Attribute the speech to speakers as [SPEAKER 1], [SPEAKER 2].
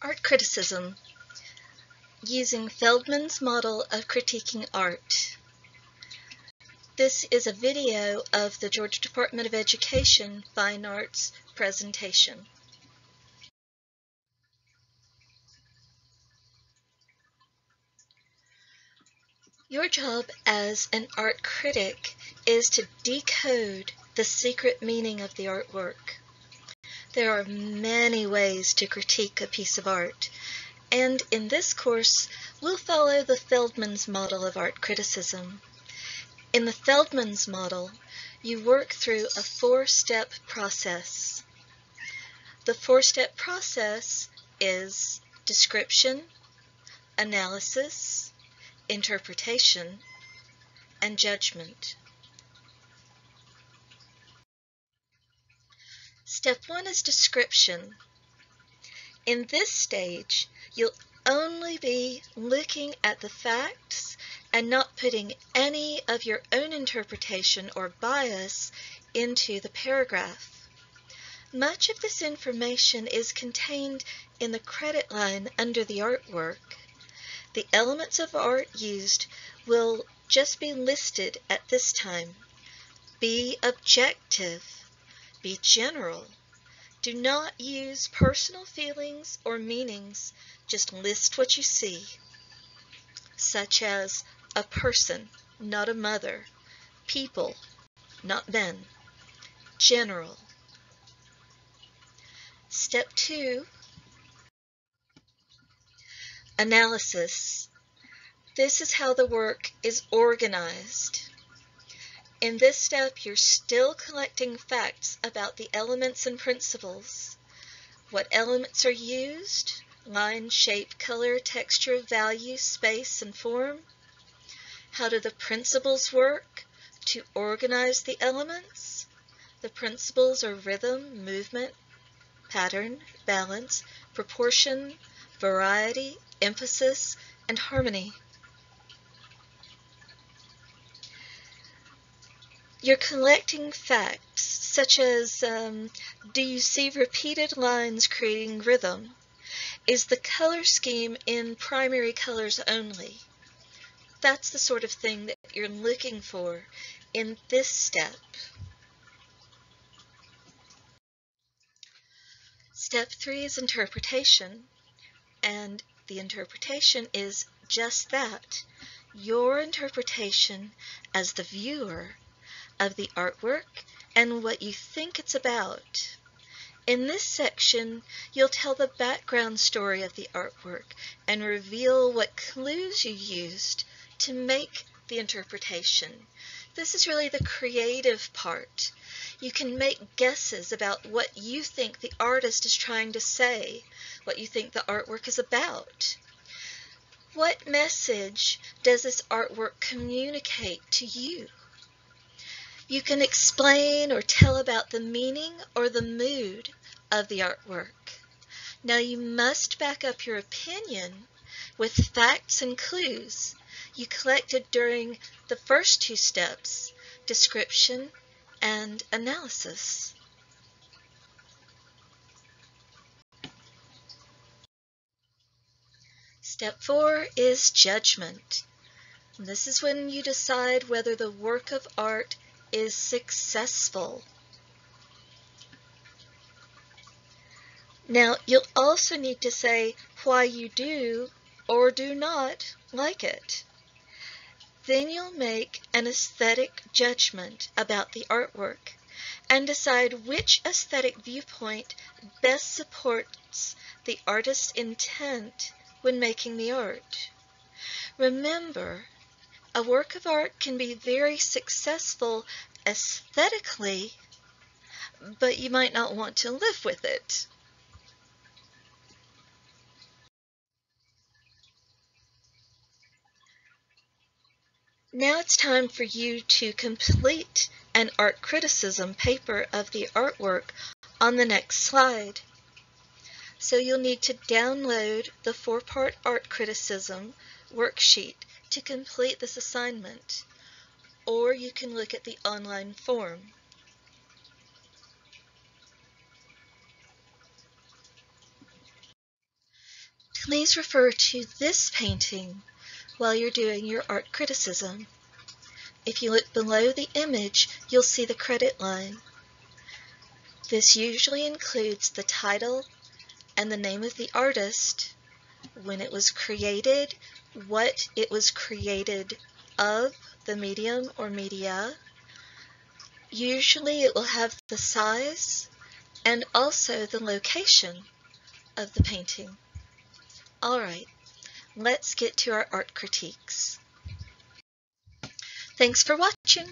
[SPEAKER 1] Art Criticism Using Feldman's Model of Critiquing Art. This is a video of the Georgia Department of Education Fine Arts presentation. Your job as an art critic is to decode the secret meaning of the artwork. There are many ways to critique a piece of art, and in this course we'll follow the Feldman's model of art criticism. In the Feldman's model, you work through a four-step process. The four-step process is description, analysis, interpretation, and judgment. Step one is description. In this stage, you'll only be looking at the facts and not putting any of your own interpretation or bias into the paragraph. Much of this information is contained in the credit line under the artwork. The elements of art used will just be listed at this time. Be objective. Be general. Do not use personal feelings or meanings, just list what you see, such as a person, not a mother, people, not men, general. Step two, analysis. This is how the work is organized. In this step, you're still collecting facts about the elements and principles. What elements are used? Line, shape, color, texture, value, space, and form. How do the principles work to organize the elements? The principles are rhythm, movement, pattern, balance, proportion, variety, emphasis, and harmony. You're collecting facts, such as um, do you see repeated lines creating rhythm? Is the color scheme in primary colors only? That's the sort of thing that you're looking for in this step. Step three is interpretation, and the interpretation is just that, your interpretation as the viewer of the artwork and what you think it's about. In this section, you'll tell the background story of the artwork and reveal what clues you used to make the interpretation. This is really the creative part. You can make guesses about what you think the artist is trying to say, what you think the artwork is about. What message does this artwork communicate to you? You can explain or tell about the meaning or the mood of the artwork. Now you must back up your opinion with facts and clues you collected during the first two steps, description and analysis. Step four is judgment. This is when you decide whether the work of art is successful. Now, you'll also need to say why you do or do not like it. Then you'll make an aesthetic judgment about the artwork and decide which aesthetic viewpoint best supports the artist's intent when making the art. Remember, a work of art can be very successful aesthetically, but you might not want to live with it. Now it's time for you to complete an art criticism paper of the artwork on the next slide. So you'll need to download the four-part art criticism worksheet to complete this assignment, or you can look at the online form. please refer to this painting while you're doing your art criticism. If you look below the image, you'll see the credit line. This usually includes the title and the name of the artist, when it was created, what it was created of, the medium or media. Usually it will have the size and also the location of the painting. All right, let's get to our art critiques. Thanks for watching.